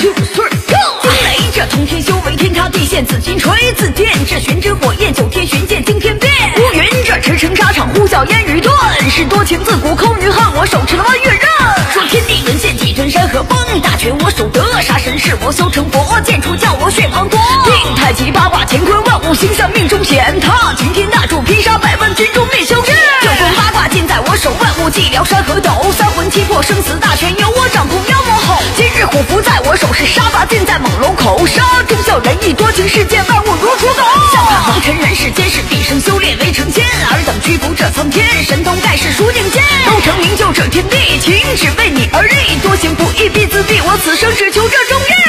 two three go，这通天修为，天塌地陷紫金锤，紫电，这玄真火焰，九天玄剑惊天变。乌云这驰骋沙场，呼啸烟雨顿，是多情自古空余恨，我手持弯月刃。说天地沦陷，气吞山河崩，大权我手得。杀神是我修成佛，剑出鞘我血滂沱。定太极八卦乾坤，万物星象命中显。踏擎天大柱，劈杀百万军中灭萧天。九宫八卦尽在我手，万物寂寥山河。谋杀忠孝仁义，多情世间万物如刍狗。笑看红尘人世间，是毕生修炼为成仙。尔等屈服这苍天，神通盖世数顶尖，功成名就这天地情，只为你而立。多行不义必自毙，我此生只求这忠义。